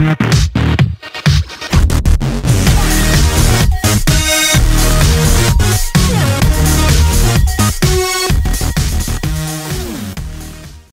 Yeah.